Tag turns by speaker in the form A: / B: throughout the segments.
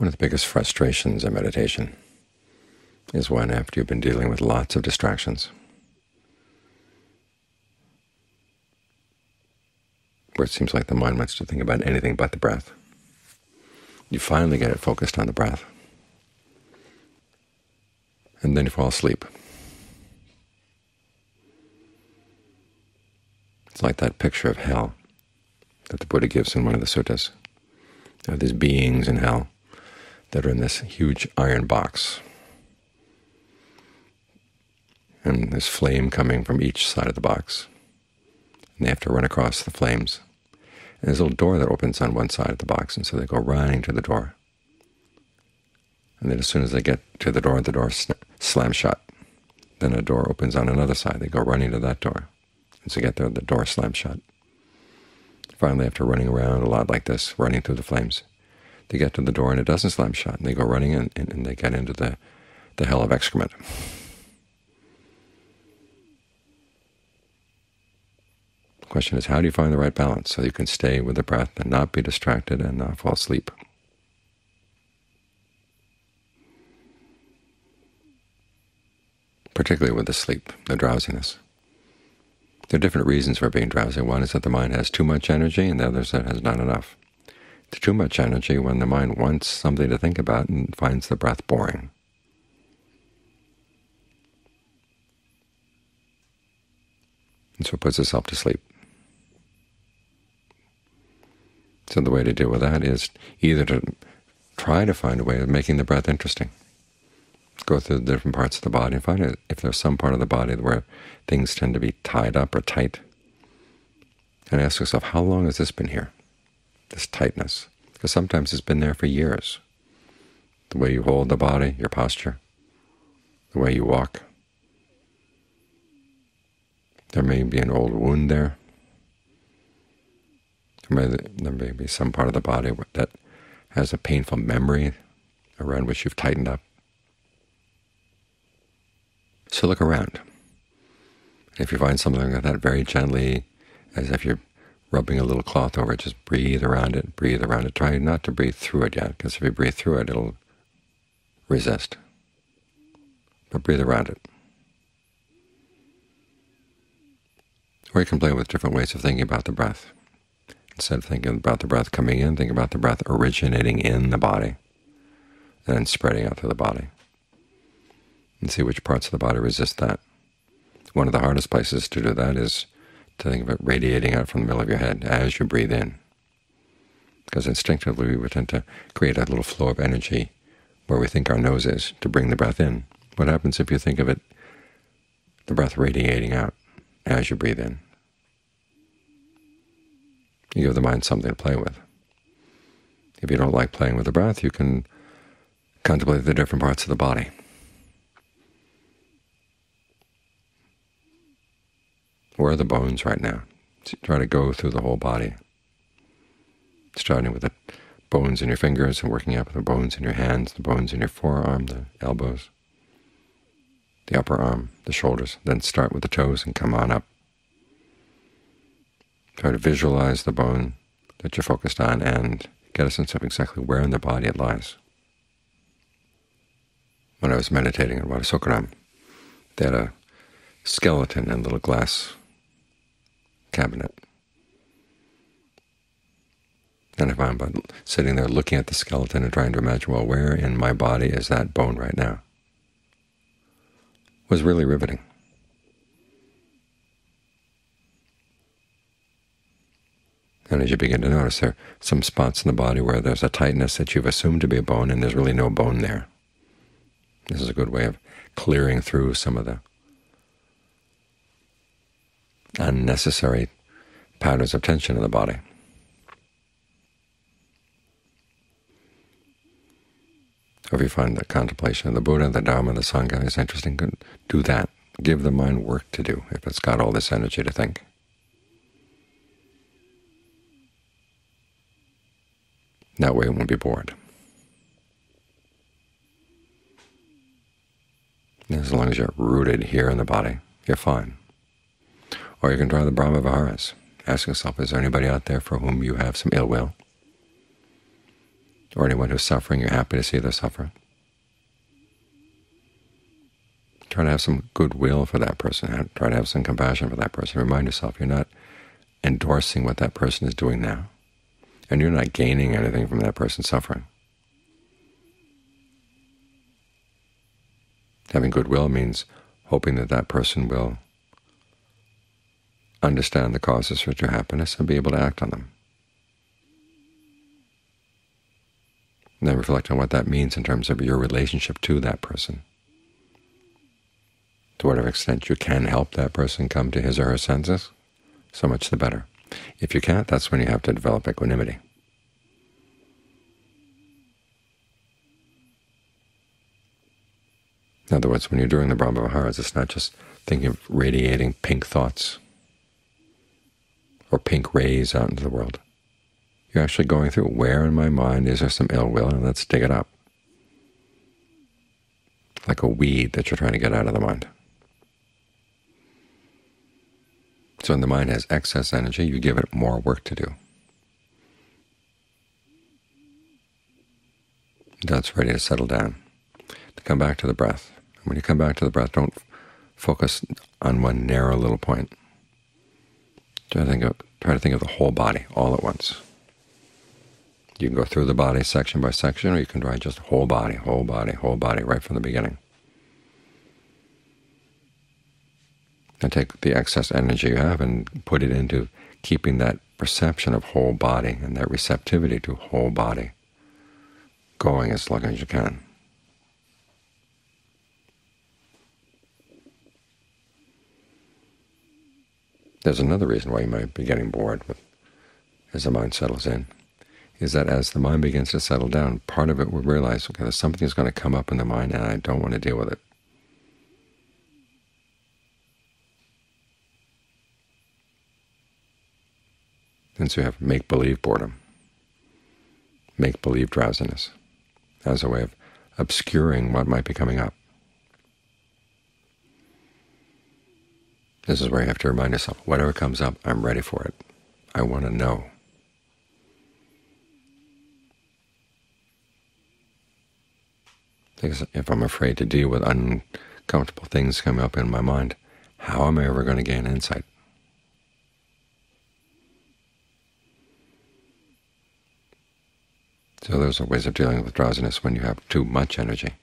A: One of the biggest frustrations in meditation is when, after you've been dealing with lots of distractions, where it seems like the mind wants to think about anything but the breath, you finally get it focused on the breath, and then you fall asleep. It's like that picture of hell that the Buddha gives in one of the suttas. of these beings in hell that are in this huge iron box. And there's flame coming from each side of the box. And they have to run across the flames. And there's a little door that opens on one side of the box, and so they go running to the door. And then as soon as they get to the door, the door slams shut. Then a door opens on another side. They go running to that door. And so they get there, the door slams shut. Finally, after running around a lot like this, running through the flames, they get to the door and it doesn't slam shut, and they go running in, and, and they get into the, the hell of excrement. The question is, how do you find the right balance so you can stay with the breath and not be distracted and not fall asleep? Particularly with the sleep, the drowsiness. There are different reasons for being drowsy. One is that the mind has too much energy, and the other is that it has not enough too much energy when the mind wants something to think about and finds the breath boring. And so it puts itself to sleep. So the way to deal with that is either to try to find a way of making the breath interesting. Go through the different parts of the body and find if there's some part of the body where things tend to be tied up or tight. And ask yourself, how long has this been here? This tightness, because sometimes it's been there for years. The way you hold the body, your posture, the way you walk. There may be an old wound there. There may, there may be some part of the body that has a painful memory around which you've tightened up. So look around. If you find something like that, very gently, as if you're rubbing a little cloth over it, just breathe around it, breathe around it. Try not to breathe through it yet, because if you breathe through it, it'll resist. But breathe around it. Or you can play with different ways of thinking about the breath. Instead of thinking about the breath coming in, think about the breath originating in the body and then spreading out through the body. And see which parts of the body resist that. One of the hardest places to do that is to think of it radiating out from the middle of your head as you breathe in. Because instinctively we tend to create a little flow of energy where we think our nose is to bring the breath in. What happens if you think of it, the breath radiating out as you breathe in? You give the mind something to play with. If you don't like playing with the breath, you can contemplate the different parts of the body. Where are the bones right now? Try to go through the whole body, starting with the bones in your fingers and working up the bones in your hands, the bones in your forearm, the elbows, the upper arm, the shoulders. Then start with the toes and come on up. Try to visualize the bone that you're focused on and get a sense of exactly where in the body it lies. When I was meditating in Wat Asokaram, they had a skeleton in a little glass cabinet. And if I'm but sitting there looking at the skeleton and trying to imagine, well, where in my body is that bone right now, was really riveting. And as you begin to notice, there are some spots in the body where there's a tightness that you've assumed to be a bone, and there's really no bone there. This is a good way of clearing through some of the unnecessary patterns of tension in the body. if you find the contemplation of the Buddha, the Dharma, the Sangha is interesting, do that. Give the mind work to do if it's got all this energy to think. That way it won't be bored. As long as you're rooted here in the body, you're fine. Or you can try the Brahma Viharas. Ask yourself, is there anybody out there for whom you have some ill will? or anyone who's suffering, you're happy to see their suffering. Try to have some goodwill for that person. Try to have some compassion for that person. Remind yourself you're not endorsing what that person is doing now, and you're not gaining anything from that person's suffering. Having goodwill means hoping that that person will understand the causes for your happiness and be able to act on them. Then reflect on what that means in terms of your relationship to that person. To whatever extent you can help that person come to his or her senses, so much the better. If you can't, that's when you have to develop equanimity. In other words, when you're doing the Brahma Viharas, it's not just thinking of radiating pink thoughts or pink rays out into the world. You're actually going through where in my mind is there some ill will, and let's dig it up. Like a weed that you're trying to get out of the mind. So when the mind has excess energy, you give it more work to do. That's ready to settle down, to come back to the breath. When you come back to the breath, don't focus on one narrow little point. Try to think of, try to think of the whole body all at once. You can go through the body section by section, or you can try just whole body, whole body, whole body, right from the beginning. And take the excess energy you have and put it into keeping that perception of whole body and that receptivity to whole body going as long as you can. There's another reason why you might be getting bored with, as the mind settles in, is that as the mind begins to settle down, part of it will realize, okay, there's something that's going to come up in the mind and I don't want to deal with it. And so you have make-believe boredom, make-believe drowsiness, as a way of obscuring what might be coming up. This is where you have to remind yourself, whatever comes up, I'm ready for it. I want to know. Because if I'm afraid to deal with uncomfortable things coming up in my mind, how am I ever going to gain insight? So those are ways of dealing with drowsiness when you have too much energy.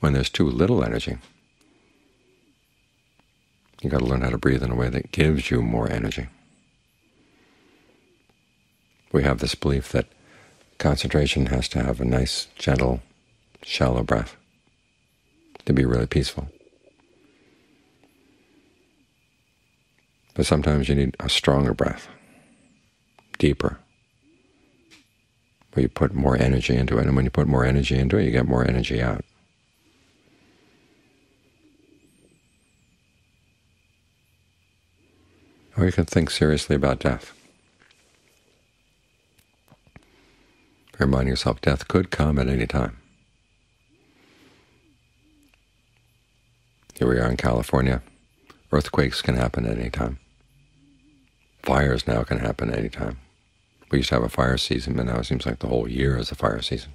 A: When there's too little energy, You've got to learn how to breathe in a way that gives you more energy. We have this belief that concentration has to have a nice, gentle, shallow breath to be really peaceful. But sometimes you need a stronger breath, deeper, where you put more energy into it. And when you put more energy into it, you get more energy out. Or you can think seriously about death. Remind yourself death could come at any time. Here we are in California. Earthquakes can happen at any time. Fires now can happen at any time. We used to have a fire season, but now it seems like the whole year is a fire season.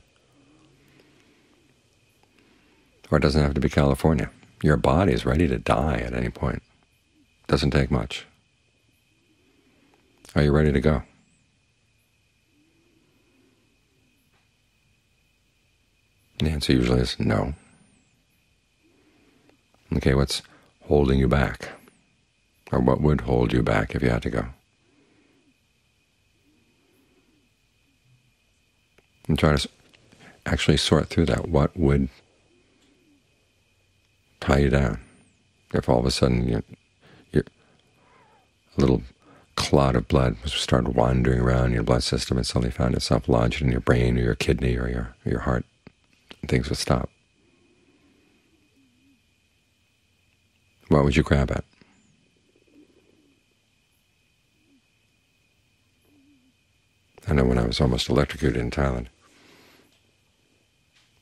A: Or it doesn't have to be California. Your body is ready to die at any point. Doesn't take much. Are you ready to go? The answer usually is no. Okay, what's holding you back? Or what would hold you back if you had to go? And try to actually sort through that. What would tie you down? If all of a sudden you're, you're a little clot of blood started wandering around your blood system and suddenly found itself lodged in your brain or your kidney or your, or your heart, and things would stop. What would you grab at? I know when I was almost electrocuted in Thailand,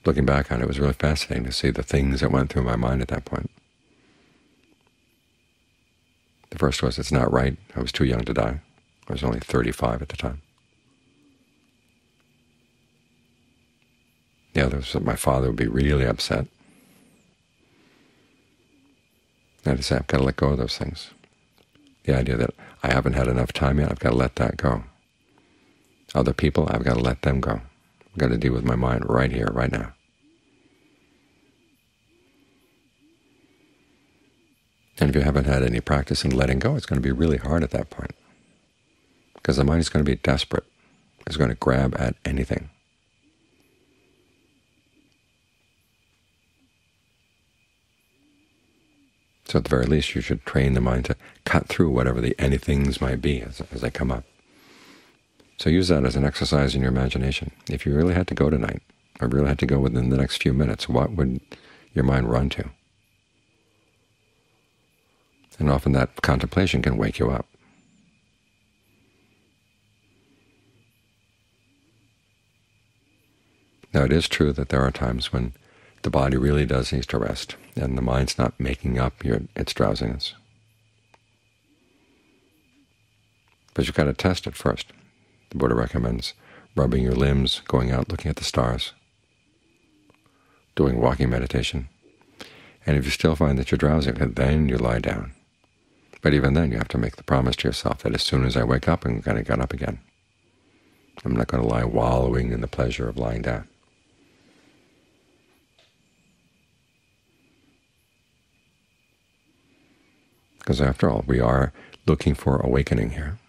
A: looking back on it, it was really fascinating to see the things that went through my mind at that point. The first was, it's not right. I was too young to die. I was only 35 at the time. The other was that my father would be really upset. I say, I've got to let go of those things. The idea that I haven't had enough time yet, I've got to let that go. Other people, I've got to let them go. I've got to deal with my mind right here, right now. And if you haven't had any practice in letting go, it's going to be really hard at that point, because the mind is going to be desperate. It's going to grab at anything. So at the very least, you should train the mind to cut through whatever the anythings might be as, as they come up. So use that as an exercise in your imagination. If you really had to go tonight, or really had to go within the next few minutes, what would your mind run to? And often that contemplation can wake you up. Now it is true that there are times when the body really does need to rest, and the mind's not making up your, its drowsiness. But you've got to test it first. The Buddha recommends rubbing your limbs, going out looking at the stars, doing walking meditation. And if you still find that you're drowsy, then you lie down. But even then, you have to make the promise to yourself that as soon as I wake up, I'm going to get up again. I'm not going to lie wallowing in the pleasure of lying down. Because after all, we are looking for awakening here.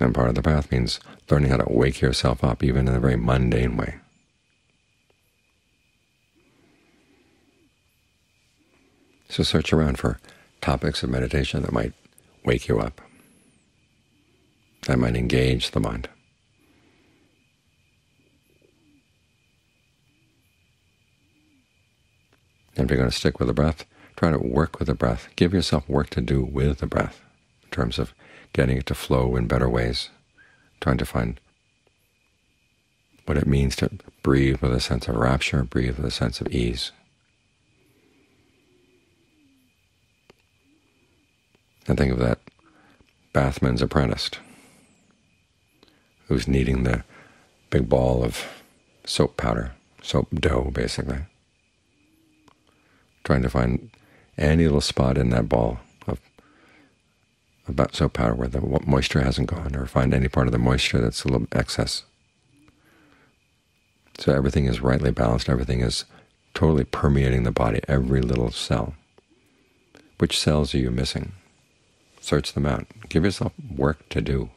A: And part of the path means learning how to wake yourself up, even in a very mundane way. So search around for topics of meditation that might wake you up, that might engage the mind. And if you're going to stick with the breath, try to work with the breath. Give yourself work to do with the breath in terms of getting it to flow in better ways, trying to find what it means to breathe with a sense of rapture, breathe with a sense of ease. And think of that bathman's apprentice who's kneading the big ball of soap powder, soap dough, basically trying to find any little spot in that ball of about soap powder where the moisture hasn't gone, or find any part of the moisture that's a little excess. So everything is rightly balanced. Everything is totally permeating the body, every little cell. Which cells are you missing? Search them out. Give yourself work to do.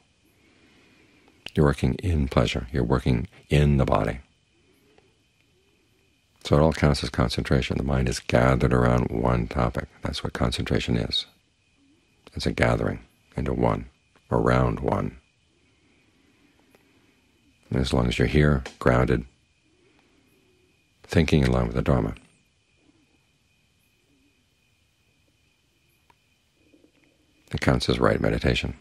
A: You're working in pleasure. You're working in the body. So it all counts as concentration. The mind is gathered around one topic. That's what concentration is. It's a gathering into one, around one. And as long as you're here, grounded, thinking along with the Dharma, it counts as right meditation.